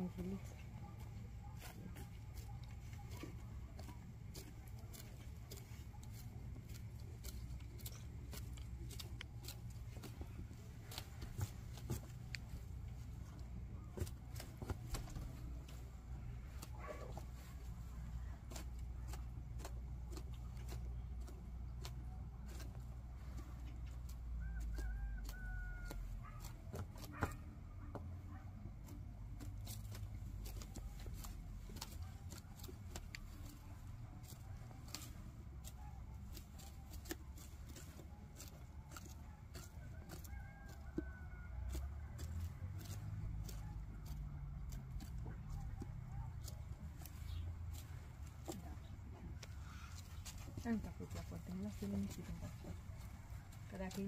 嗯。La quiero ni siquiera. Para que